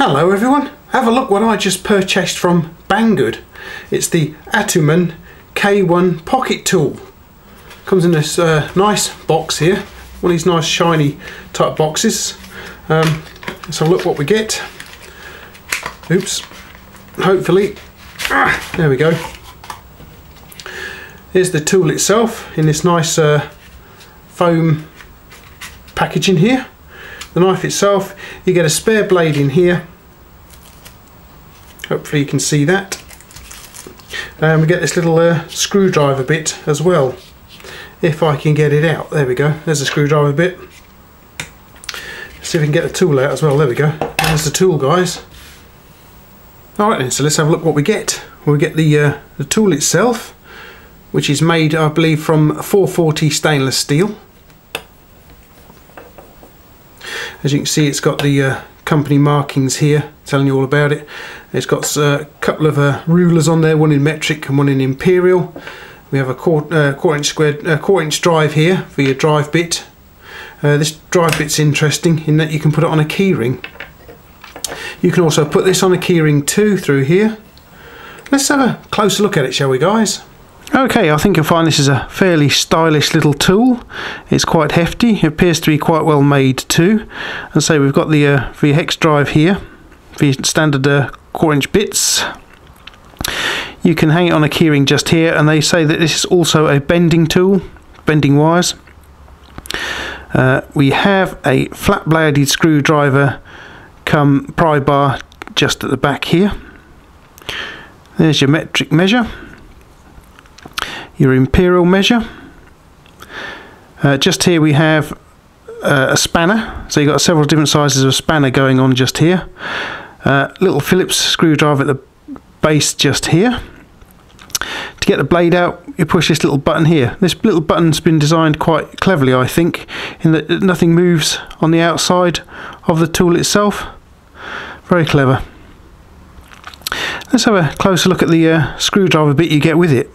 Hello everyone, have a look what I just purchased from Banggood. It's the Atuman K1 Pocket Tool. Comes in this uh, nice box here, one of these nice shiny type boxes. Um, let's have a look what we get. Oops, hopefully, ah, there we go. Here's the tool itself in this nice uh, foam packaging here. The knife itself, you get a spare blade in here. Hopefully you can see that. And we get this little uh, screwdriver bit as well. If I can get it out. There we go. There's a screwdriver bit. Let's see if we can get the tool out as well. There we go. There's the tool, guys. Alright then, so let's have a look what we get. we get the, uh, the tool itself, which is made, I believe, from 440 stainless steel. As you can see, it's got the uh, company markings here telling you all about it. It's got uh, a couple of uh, rulers on there, one in metric and one in imperial. We have a quarter, uh, quarter inch squared, uh, quarter inch drive here for your drive bit. Uh, this drive bit's interesting in that you can put it on a keyring. You can also put this on a keyring too through here. Let's have a closer look at it, shall we, guys? Okay, I think you'll find this is a fairly stylish little tool. It's quite hefty. It appears to be quite well made too. And so we've got the uh, the hex drive here, the standard uh, quarter inch bits. You can hang it on a keyring just here, and they say that this is also a bending tool, bending wires. Uh, we have a flat bladed screwdriver come pry bar just at the back here. There's your metric measure, your imperial measure. Uh, just here we have uh, a spanner, so you've got several different sizes of spanner going on just here. Uh, little Phillips screwdriver at the base just here. To get the blade out, you push this little button here. This little button's been designed quite cleverly, I think, in that nothing moves on the outside of the tool itself. Very clever. Let's have a closer look at the uh, screwdriver bit you get with it.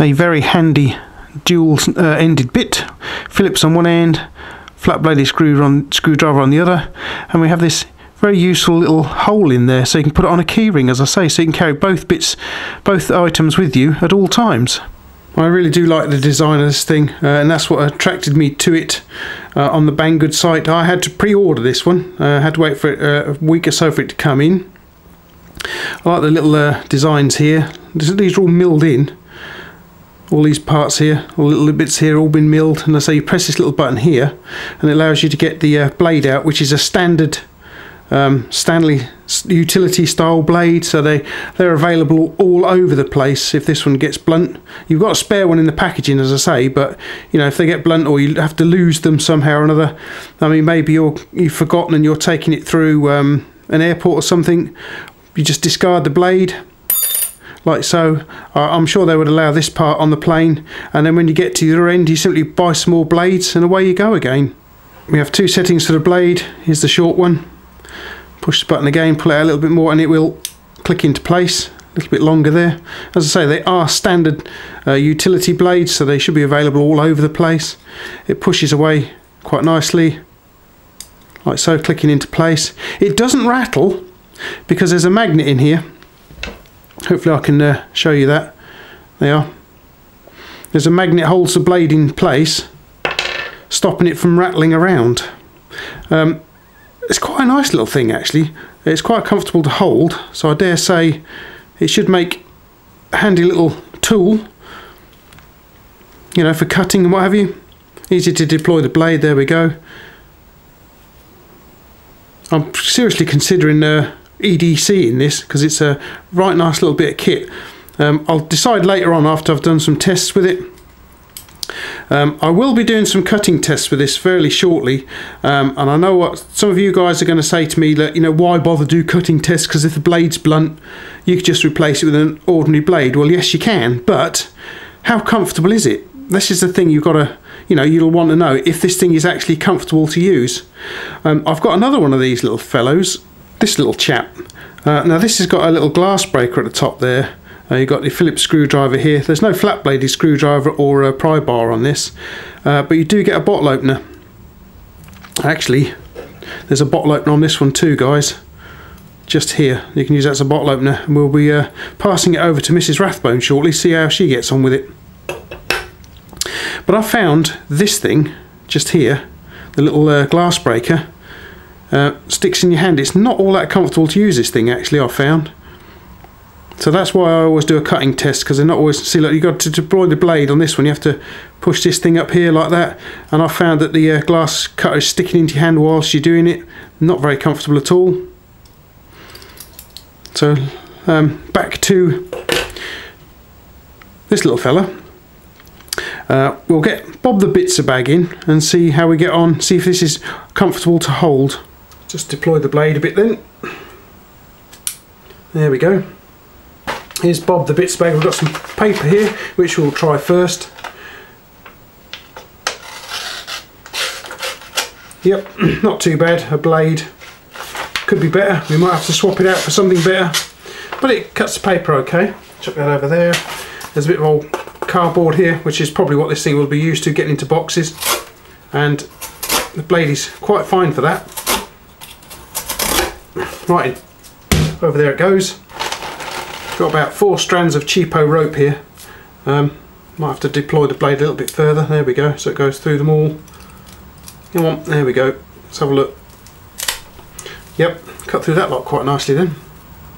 A very handy dual uh, ended bit. Phillips on one end, flat bladed on, screwdriver on the other, and we have this very useful little hole in there so you can put it on a keyring as I say so you can carry both bits both items with you at all times. I really do like the design of this thing uh, and that's what attracted me to it uh, on the Banggood site. I had to pre-order this one, uh, I had to wait for it, uh, a week or so for it to come in. I like the little uh, designs here, these are all milled in. All these parts here, all little bits here, all been milled, and I say you press this little button here, and it allows you to get the blade out, which is a standard um, Stanley utility style blade. So they they're available all over the place. If this one gets blunt you've got a spare one in the packaging as I say but you know if they get blunt or you have to lose them somehow or another I mean maybe you're you've forgotten and you're taking it through um, an airport or something you just discard the blade like so I'm sure they would allow this part on the plane and then when you get to the other end you simply buy some more blades and away you go again. We have two settings for the blade. Here's the short one. Push the button again pull it out a little bit more and it will click into place. A little bit longer there. As I say they are standard uh, utility blades so they should be available all over the place. It pushes away quite nicely. Like so clicking into place. It doesn't rattle because there's a magnet in here hopefully I can uh, show you that there are there's a magnet holds the blade in place stopping it from rattling around um, it's quite a nice little thing actually. It's quite comfortable to hold, so I dare say it should make a handy little tool, you know, for cutting and what have you. Easy to deploy the blade, there we go. I'm seriously considering uh, EDC in this because it's a right nice little bit of kit. Um, I'll decide later on after I've done some tests with it um, I will be doing some cutting tests with this fairly shortly, um, and I know what some of you guys are going to say to me that you know why bother do cutting tests because if the blade's blunt, you could just replace it with an ordinary blade. Well, yes, you can, but how comfortable is it? This is the thing you've got to, you know, you'll want to know if this thing is actually comfortable to use. Um, I've got another one of these little fellows, this little chap. Uh, now this has got a little glass breaker at the top there uh, you've got the Phillips screwdriver here. There's no flat bladed screwdriver or a pry bar on this, uh, but you do get a bottle opener. Actually, there's a bottle opener on this one too, guys. just here. You can use that as a bottle opener and we'll be uh, passing it over to Mrs Rathbone shortly, see how she gets on with it. But I found this thing just here, the little uh, glass breaker, uh, sticks in your hand. It's not all that comfortable to use this thing actually I found. So that's why I always do a cutting test because they're not always see like you've got to deploy the blade on this one. You have to push this thing up here like that. And I found that the uh, glass cutter is sticking into your hand whilst you're doing it. Not very comfortable at all. So um, back to this little fella. Uh, we'll get Bob the Bitzer bag in and see how we get on see if this is comfortable to hold just deploy the blade a bit then there we go Here's Bob the Bits bag. We've got some paper here, which we'll try first. Yep, not too bad. A blade could be better. We might have to swap it out for something better, but it cuts the paper okay. Chuck that over there. There's a bit of old cardboard here, which is probably what this thing will be used to getting into boxes. And the blade is quite fine for that. Right, over there it goes. Got about four strands of cheapo rope here. Um, might have to deploy the blade a little bit further. There we go. So it goes through them all. Come on, there we go. Let's have a look. Yep, cut through that lot quite nicely then.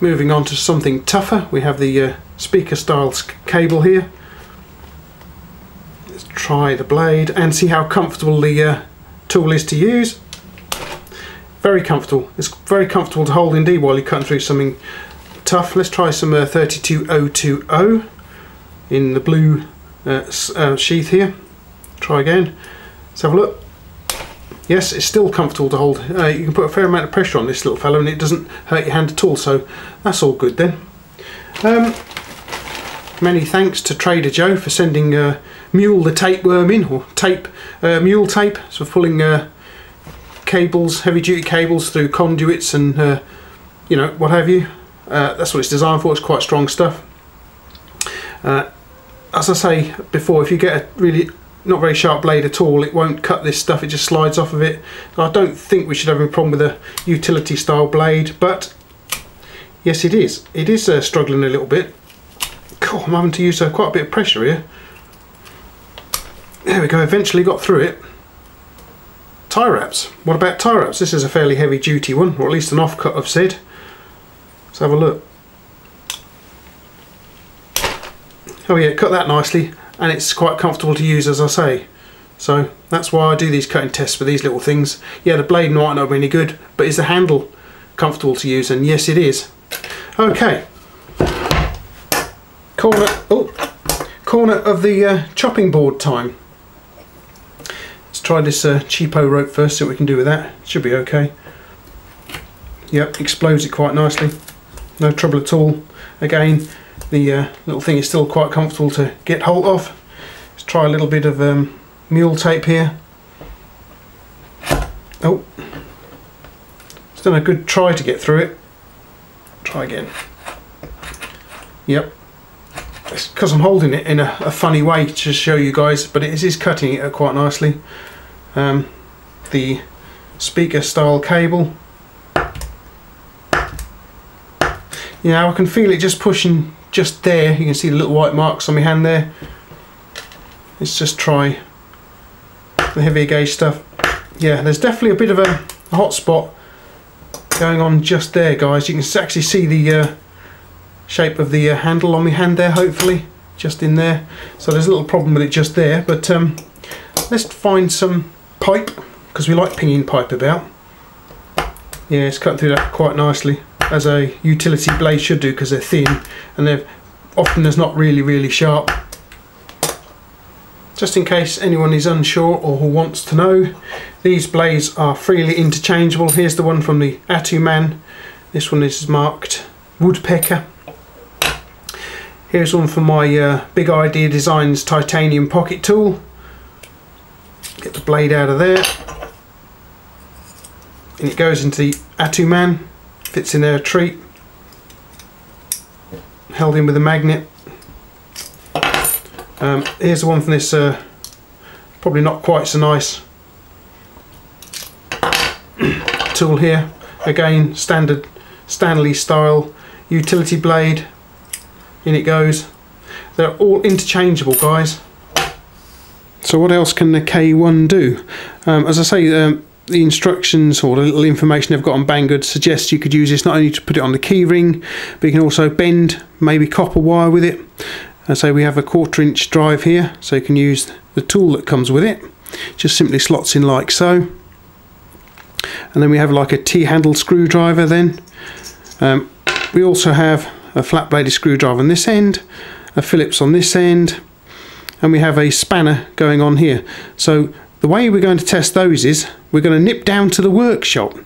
Moving on to something tougher, we have the uh, speaker style cable here. Let's try the blade and see how comfortable the uh, tool is to use. Very comfortable. It's very comfortable to hold indeed while you're cutting through something tough. Let's try some uh, 32020 in the blue uh, uh, sheath here. Try again. Let's have a look. Yes, it's still comfortable to hold. Uh, you can put a fair amount of pressure on this little fellow and it doesn't hurt your hand at all, so that's all good then. Um, many thanks to Trader Joe for sending uh, Mule the tapeworm in, or tape, uh, mule tape, so pulling uh, cables, heavy duty cables through conduits and uh, you know, what have you. Uh, that's what it's designed for, it's quite strong stuff. Uh, as I say before, if you get a really not very sharp blade at all, it won't cut this stuff, it just slides off of it. I don't think we should have a problem with a utility style blade, but yes it is. It is uh, struggling a little bit. I'm having to use uh, quite a bit of pressure here. There we go, eventually got through it. Tie wraps. What about tie wraps? This is a fairly heavy duty one, or at least an offcut of Sid. Let's have a look. Oh yeah, cut that nicely and it's quite comfortable to use as I say. So that's why I do these cutting tests for these little things. Yeah, the blade might not be any good, but is the handle comfortable to use? And yes, it is. Okay. Corner, oh, corner of the uh, chopping board time. Let's try this uh, cheapo rope first, see what we can do with that. Should be okay. Yep, explodes it quite nicely. No trouble at all. Again the uh, little thing is still quite comfortable to get hold of. Let's try a little bit of um, mule tape here. Oh. It's done a good try to get through it. Try again. Yep. It's because I'm holding it in a, a, funny way to show you guys but it is cutting it quite nicely um, the speaker style cable. You I can feel it just pushing just there. You can see the little white marks on my hand there. Let's just try the heavier gauge stuff. Yeah there's definitely a bit of a, a hot spot going on just there guys. You can actually see the uh, shape of the uh, handle on my hand there hopefully just in there. So there's a little problem with it just there but um, let's find some pipe because we like pinging pipe about. Yeah it's cut through that quite nicely as a utility blade should do because they're thin and they're often there's not really really sharp. Just in case anyone is unsure or who wants to know these blades are freely interchangeable. Here's the one from the Atu-Man this one is marked woodpecker. Here's one for my uh, big idea designs titanium pocket tool get the blade out of there and it goes into the Atu-Man fits in there a treat held in with a magnet um, here's the one from this uh, probably not quite so nice tool here again standard Stanley style utility blade. In it goes. They're all interchangeable guys. So what else can the K1 do? Um, as I say, um, the instructions or the little information they've got on Banggood suggests you could use this not only to put it on the keyring, but you can also bend maybe copper wire with it. And so we have a quarter inch drive here, so you can use the tool that comes with it. Just simply slots in like so. And then we have like a T-handle screwdriver then. Um, we also have a flat bladed screwdriver on this end, a Phillips on this end, and we have a spanner going on here. So the way we're going to test those is we're going to nip down to the workshop.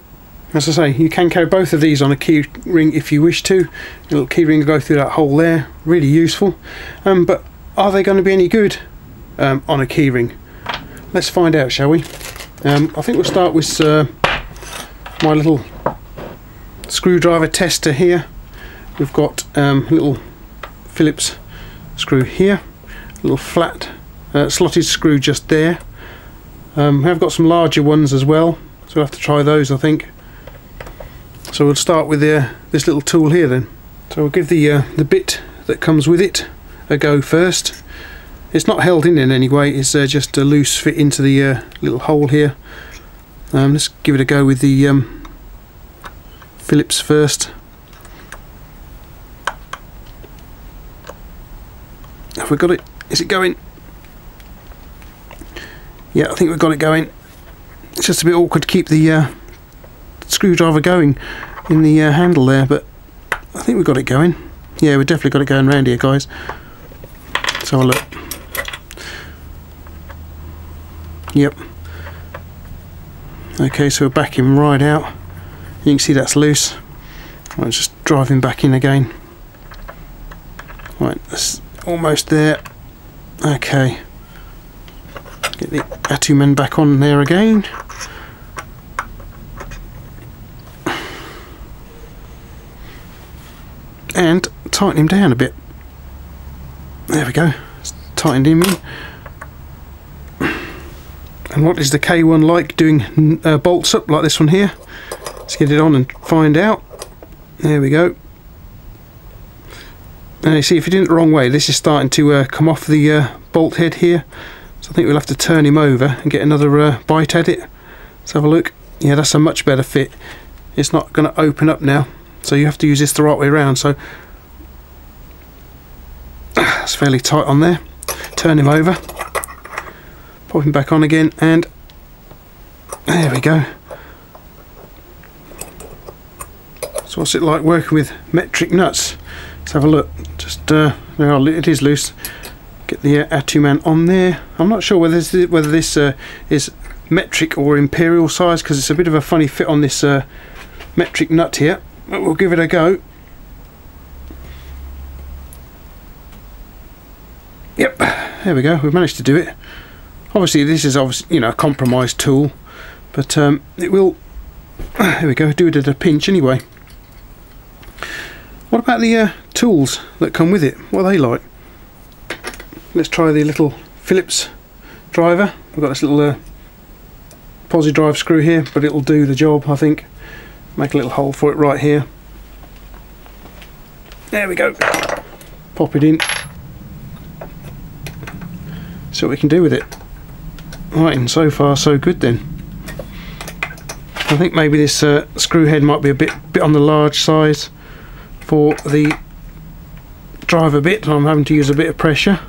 As I say, you can carry both of these on a key ring if you wish to. A little key ring will go through that hole there, really useful. Um, but are they going to be any good um, on a key ring? Let's find out, shall we? Um, I think we'll start with uh, my little screwdriver tester here. We've got um, a little Phillips screw here, little flat uh, slotted screw just there um, we have got some larger ones as well, so we'll have to try those I think. So we'll start with the, uh, this little tool here then. So we'll give the, uh, the bit that comes with it a go first. It's not held in in any way, it's uh, just a loose fit into the uh, little hole here. Um, let's give it a go with the um, Phillips first. Have we got it? Is it going? yeah I think we've got it going. It's just a bit awkward to keep the uh, screwdriver going in the uh, handle there but I think we've got it going. Yeah we've definitely got it going around here guys. So look. Yep. Okay so we're backing right out. You can see that's loose. I'm just driving back in again. Right that's almost there okay Get the Atuman back on there again. And tighten him down a bit. There we go. It's tightened him in. And what is the K1 like doing uh, bolts up like this one here? Let's get it on and find out. There we go. And you see if you did it the wrong way, this is starting to uh, come off the uh, bolt head here. So I think we'll have to turn him over and get another uh, bite at it. Let's have a look. Yeah, that's a much better fit. It's not going to open up now. So you have to use this the right way around. So it's fairly tight on there. Turn him over. Pop him back on again and there we go. So what's it like working with metric nuts? Let's have a look. Just uh, it is loose get the uh, Atuman on there. I'm not sure whether this, whether this uh, is metric or imperial size because it's a bit of a funny fit on this uh, metric nut here. But we'll give it a go. Yep, there we go. We've managed to do it. Obviously, this is obviously you know a compromised tool, but um, it will. There we go. Do it at a pinch anyway. What about the uh, tools that come with it? What are they like? let's try the little Phillips driver. We've got this little uh, posi drive screw here, but it'll do the job, I think. Make a little hole for it right here. There we go. Pop it in. See what we can do with it. Right, and so far so good then. I think maybe this uh, screw head might be a bit bit on the large size for the driver bit. I'm having to use a bit of pressure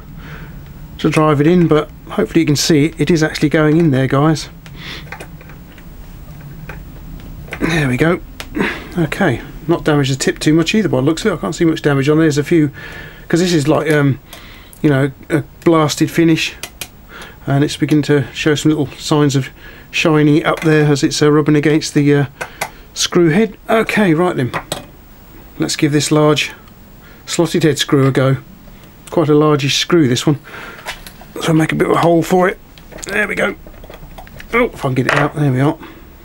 to drive it in but hopefully you can see it, is actually going in there guys. There we go. Okay. Not damaged the tip too much either by looks of it. I can't see much damage on there. there's a few because this is like um, you know a blasted finish and it's beginning to show some little signs of shiny up there as it's uh, rubbing against the uh, screw head. Okay right then let's give this large slotted head screw a go. Quite a largish screw this one. So make a bit of a hole for it. There we go. Oh if I can get it out there we are.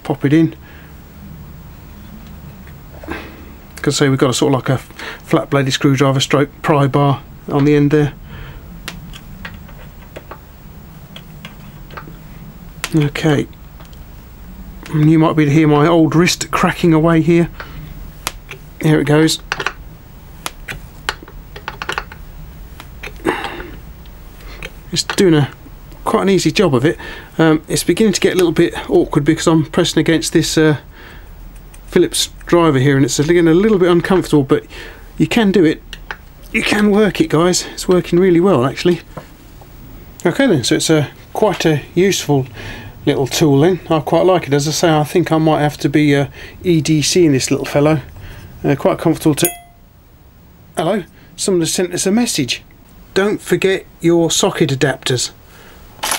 Pop it in. Because say we've got a sort of like a flat bladed screwdriver stroke pry bar on the end there. Okay. You might be to hear my old wrist cracking away here here it goes. It's doing a quite an easy job of it. Um, it's beginning to get a little bit awkward because I'm pressing against this uh, Phillips driver here and it's getting a little bit uncomfortable but you can do it. You can work it guys. It's working really well actually. Okay then, so it's a quite a useful little tool then. I quite like it. As I say, I think I might have to be uh, EDC in this little fellow. Uh, quite comfortable to... Hello, someone has sent us a message. Don't forget your socket adapters.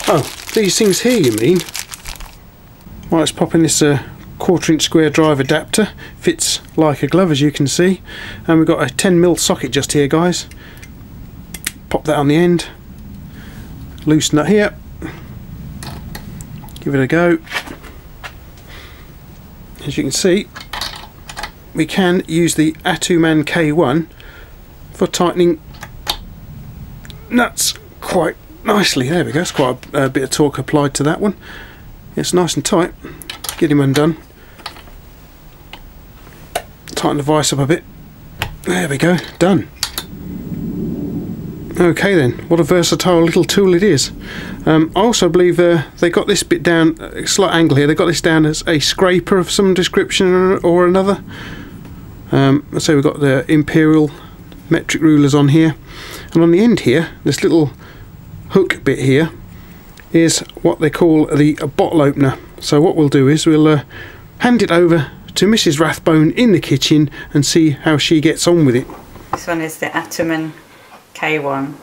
Oh, these things here you mean? Well, let's pop in this uh, quarter inch square drive adapter. Fits like a glove as you can see. And we've got a 10mm socket just here guys. Pop that on the end. Loosen that here. Give it a go. As you can see, we can use the Atuman K1 for tightening nuts quite nicely. There we go, it's quite a, a, bit of torque applied to that one. It's nice and tight. Get him undone. Tighten the vise up a bit. There we go, done. Okay then, what a versatile little tool it is. Um, I also believe uh, they got this bit down, a slight angle here, they got this down as a scraper of some description or another. Um, so we've got the imperial metric rulers on here and on the end here this little hook bit here is what they call the bottle opener so what we'll do is we'll uh, hand it over to Mrs Rathbone in the kitchen and see how she gets on with it. This one is the Atuman K1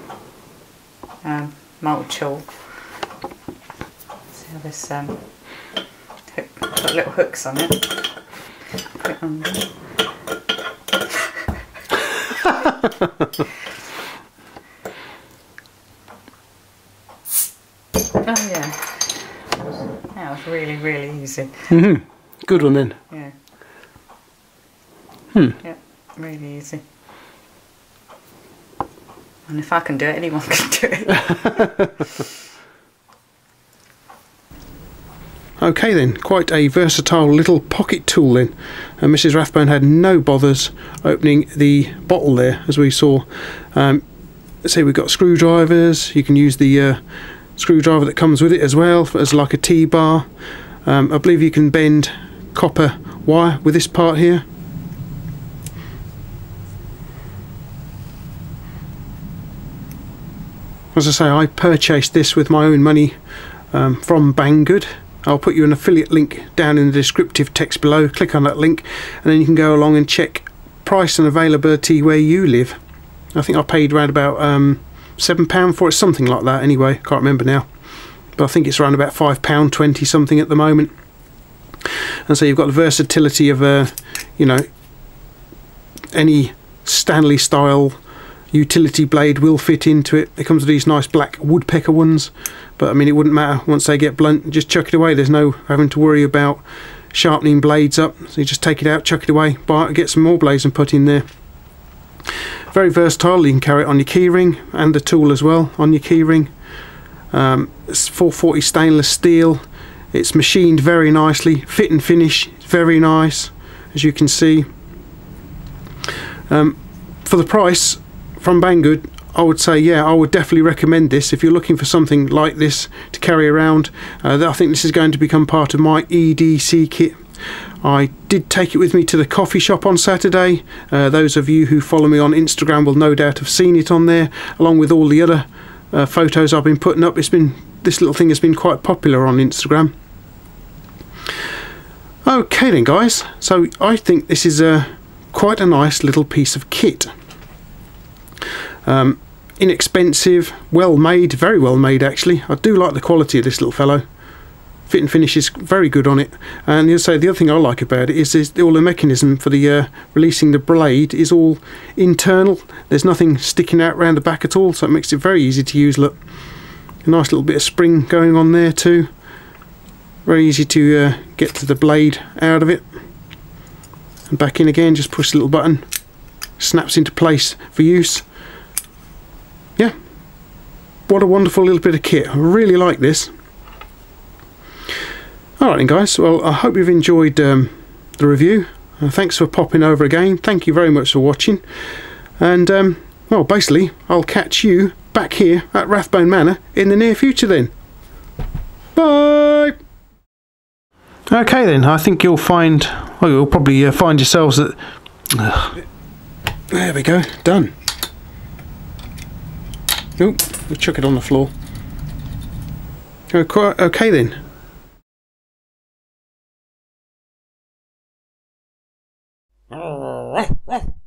um, tool. See how this um, hook, got little hooks on it. Oh yeah. That was really, really easy. Mm hmm Good one then. Yeah. Hmm. Yeah, really easy. And if I can do it, anyone can do it. Okay then, quite a versatile little pocket tool then. And Mrs Rathbone had no bothers opening the bottle there, as we saw. Um, say we've got screwdrivers, you can use the uh, screwdriver that comes with it as well, as like a T-bar. Um, I believe you can bend copper wire with this part here. As I say, I purchased this with my own money um, from Banggood. I'll put you an affiliate link down in the descriptive text below. Click on that link and then you can go along and check price and availability where you live. I think I paid around about um, £7 for it, something like that anyway, can't remember now. But I think it's around about £5.20 something at the moment. And so you've got the versatility of, uh, you know, any Stanley style utility blade will fit into it. It comes with these nice black woodpecker ones, but I mean it wouldn't matter once they get blunt, just chuck it away. There's no having to worry about sharpening blades up. So you just take it out, chuck it away, buy it, get some more blades and put in there. Very versatile, you can carry it on your keyring and the tool as well on your keyring. Um, it's 440 stainless steel. It's machined very nicely, fit and finish, very nice as you can see. Um, for the price, from Banggood, I would say, yeah, I would definitely recommend this if you're looking for something like this to carry around. Uh, I think this is going to become part of my EDC kit. I did take it with me to the coffee shop on Saturday. Uh, those of you who follow me on Instagram will no doubt have seen it on there, along with all the other uh, photos I've been putting up. It's been this little thing has been quite popular on Instagram. Okay then, guys. So I think this is a quite a nice little piece of kit. Um, inexpensive, well made, very well made actually. I do like the quality of this little fellow. Fit and finish is very good on it. And you'll say the other thing I like about it is, is all the mechanism for the uh, releasing the blade is all internal. There's nothing sticking out around the back at all, so it makes it very easy to use. Look, a nice little bit of spring going on there too. Very easy to uh, get to the blade out of it. And back in again, just push the little button. Snaps into place for use yeah, what a wonderful little bit of kit. I really like this. Alright then guys, well I hope you've enjoyed um, the review. Uh, thanks for popping over again. Thank you very much for watching. And, um, well, basically, I'll catch you back here at Rathbone Manor in the near future then. Bye! Okay then, I think you'll find, well, you'll probably uh, find yourselves that... there we go, done. Oh, we chuck it on the floor. Okay, okay then.